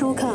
初看